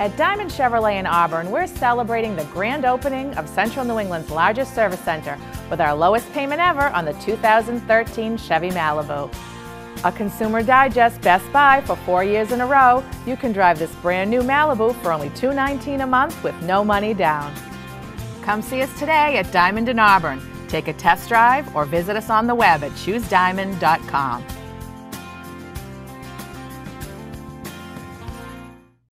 At Diamond Chevrolet in Auburn, we're celebrating the grand opening of Central New England's largest service center with our lowest payment ever on the 2013 Chevy Malibu. A Consumer Digest Best Buy for four years in a row, you can drive this brand new Malibu for only $219 a month with no money down. Come see us today at Diamond in Auburn. Take a test drive or visit us on the web at choosediamond.com.